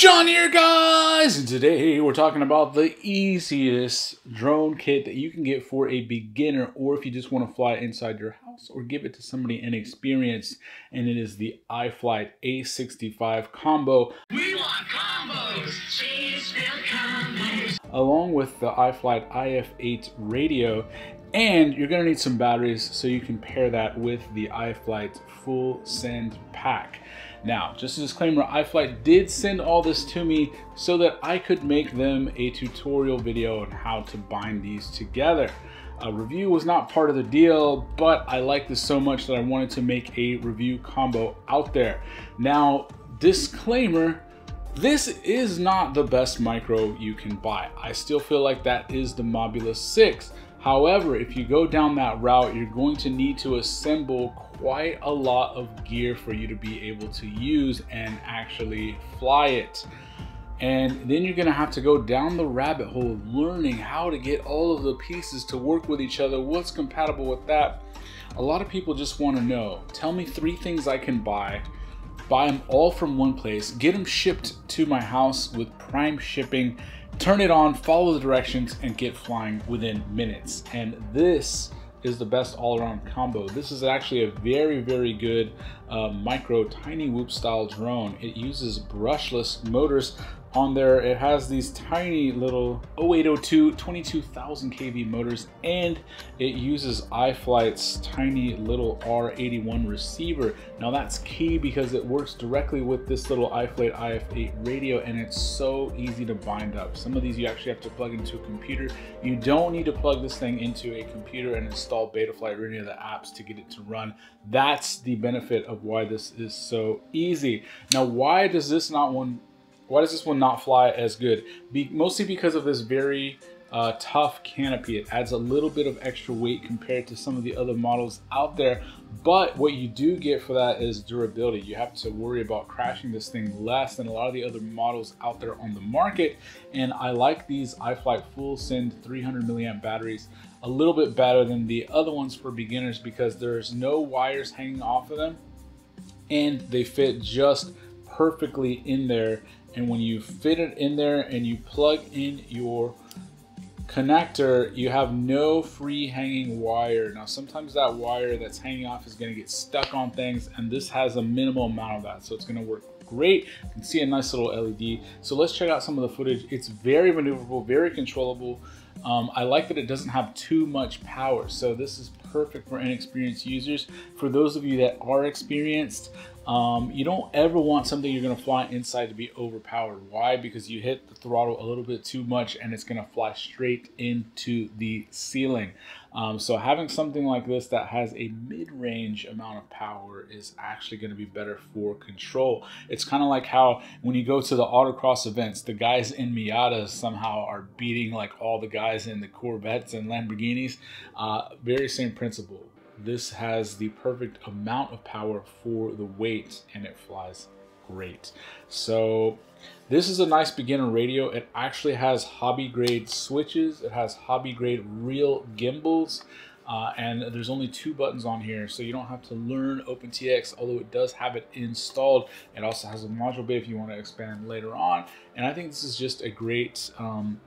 Jon here, guys! And today we're talking about the easiest drone kit that you can get for a beginner or if you just want to fly inside your house or give it to somebody inexperienced. And it is the iFlight A65 combo. We want combos! combos! Along with the iFlight IF8 radio. And you're going to need some batteries so you can pair that with the iFlight full send pack. Now, just a disclaimer, iFlight did send all this to me so that I could make them a tutorial video on how to bind these together. A review was not part of the deal, but I like this so much that I wanted to make a review combo out there. Now, disclaimer, this is not the best micro you can buy. I still feel like that is the Mobula 6. However, if you go down that route, you're going to need to assemble quite a lot of gear for you to be able to use and actually fly it. And then you're gonna have to go down the rabbit hole learning how to get all of the pieces to work with each other, what's compatible with that. A lot of people just wanna know, tell me three things I can buy, buy them all from one place, get them shipped to my house with prime shipping, turn it on, follow the directions, and get flying within minutes. And this is the best all-around combo. This is actually a very, very good uh, micro tiny whoop style drone. It uses brushless motors on there. It has these tiny little 0802 22,000 kV motors and it uses iFlight's tiny little R81 receiver. Now that's key because it works directly with this little iFlight IF8 radio and it's so easy to bind up. Some of these you actually have to plug into a computer. You don't need to plug this thing into a computer and install Betaflight or any of the apps to get it to run. That's the benefit of why this is so easy. Now why does this not one why does this one not fly as good? Be mostly because of this very uh, tough canopy. It adds a little bit of extra weight compared to some of the other models out there. But what you do get for that is durability. You have to worry about crashing this thing less than a lot of the other models out there on the market. And I like these iFlight Full Send 300 milliamp batteries a little bit better than the other ones for beginners because there's no wires hanging off of them and they fit just perfectly in there and when you fit it in there and you plug in your connector, you have no free hanging wire. Now, sometimes that wire that's hanging off is gonna get stuck on things and this has a minimal amount of that. So it's gonna work great. You can see a nice little LED. So let's check out some of the footage. It's very maneuverable, very controllable. Um, I like that it doesn't have too much power. So this is perfect for inexperienced users. For those of you that are experienced, um, you don't ever want something you're going to fly inside to be overpowered. Why? Because you hit the throttle a little bit too much and it's going to fly straight into the ceiling. Um, so having something like this that has a mid-range amount of power is actually going to be better for control. It's kind of like how when you go to the autocross events, the guys in Miatas somehow are beating like all the guys in the Corvettes and Lamborghinis. Uh, very same principle this has the perfect amount of power for the weight and it flies great. So this is a nice beginner radio. It actually has hobby grade switches. It has hobby grade real gimbals. Uh, and there's only two buttons on here, so you don't have to learn OpenTX, although it does have it installed. It also has a module bay if you want to expand later on. And I think this is just a great um,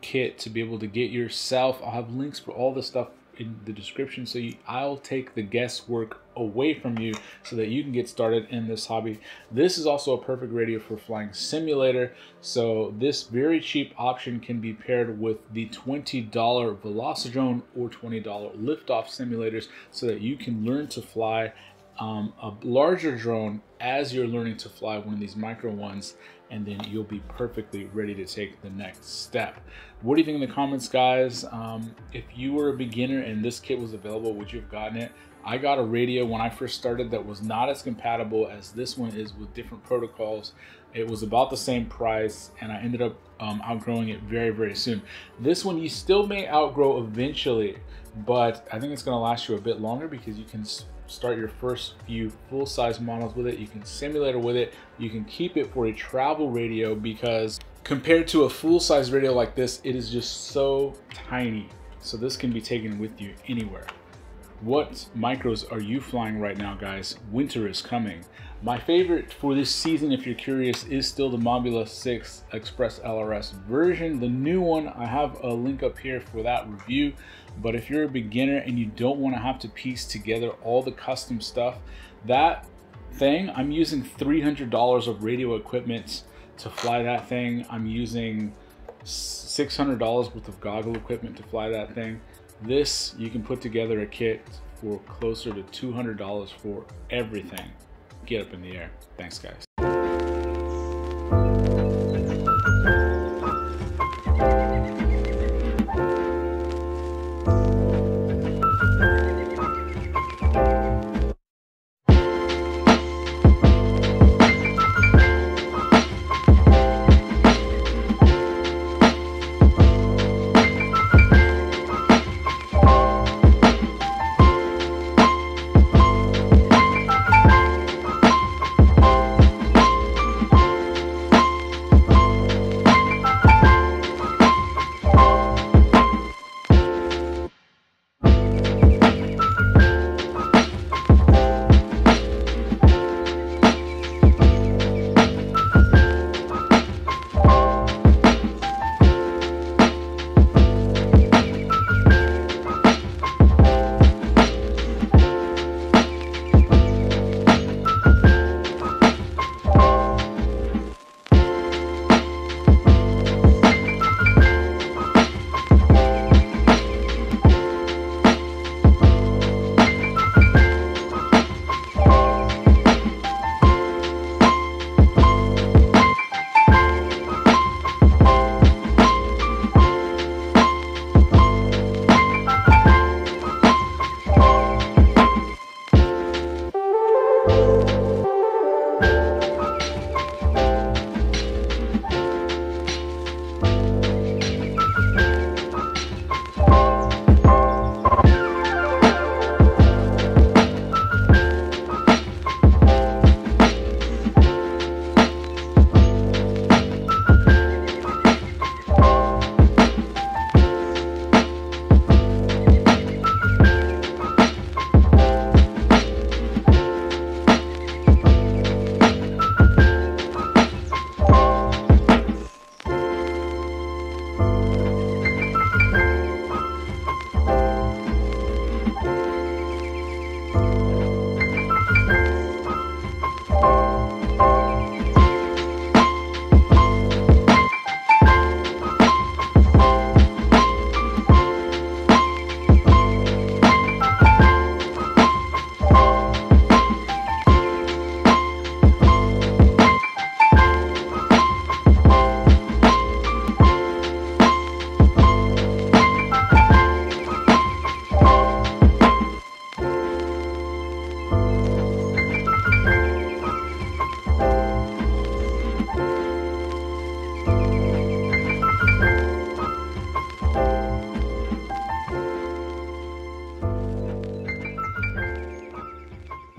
kit to be able to get yourself. I'll have links for all the stuff in the description so you, I'll take the guesswork away from you so that you can get started in this hobby. This is also a perfect radio for flying simulator. So this very cheap option can be paired with the $20 Velocidrone or $20 liftoff simulators so that you can learn to fly um, a larger drone as you're learning to fly one of these micro ones and then you'll be perfectly ready to take the next step. What do you think in the comments, guys? Um, if you were a beginner and this kit was available, would you have gotten it? I got a radio when I first started that was not as compatible as this one is with different protocols. It was about the same price and I ended up um, outgrowing it very, very soon. This one you still may outgrow eventually, but I think it's gonna last you a bit longer because you can start your first few full-size models with it. You can simulator with it. You can keep it for a travel radio because compared to a full-size radio like this, it is just so tiny. So this can be taken with you anywhere. What micros are you flying right now, guys? Winter is coming. My favorite for this season, if you're curious, is still the Mobula 6 Express LRS version. The new one, I have a link up here for that review. But if you're a beginner and you don't want to have to piece together all the custom stuff, that thing, I'm using $300 of radio equipment to fly that thing. I'm using $600 worth of goggle equipment to fly that thing. This, you can put together a kit for closer to $200 for everything. Get up in the air. Thanks, guys.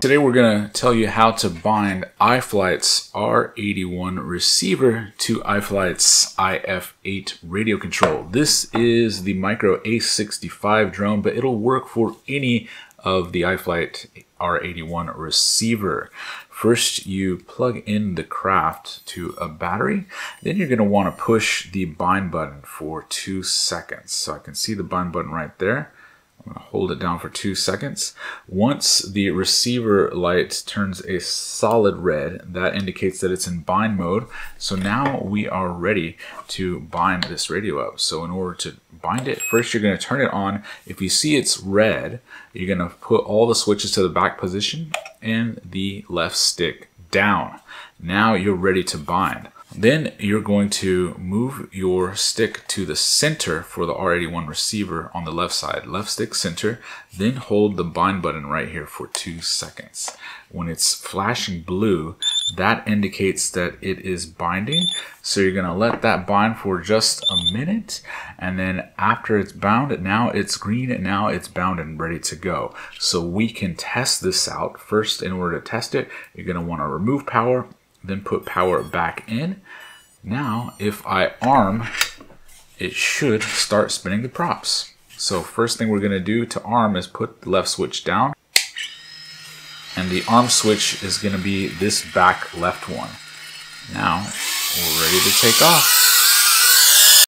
Today we're going to tell you how to bind iFlight's R81 receiver to iFlight's IF8 radio control. This is the Micro A65 drone, but it'll work for any of the iFlight R81 receiver. First, you plug in the craft to a battery. Then you're going to want to push the bind button for two seconds. So I can see the bind button right there. I'm going to hold it down for two seconds. Once the receiver light turns a solid red, that indicates that it's in bind mode. So now we are ready to bind this radio up. So in order to bind it, first you're going to turn it on. If you see it's red, you're going to put all the switches to the back position and the left stick down. Now you're ready to bind. Then you're going to move your stick to the center for the R81 receiver on the left side, left stick center, then hold the bind button right here for two seconds. When it's flashing blue, that indicates that it is binding. So you're gonna let that bind for just a minute. And then after it's bound, now it's green and now it's bound and ready to go. So we can test this out. First, in order to test it, you're gonna wanna remove power then put power back in. Now, if I arm, it should start spinning the props. So first thing we're gonna do to arm is put the left switch down. And the arm switch is gonna be this back left one. Now, we're ready to take off.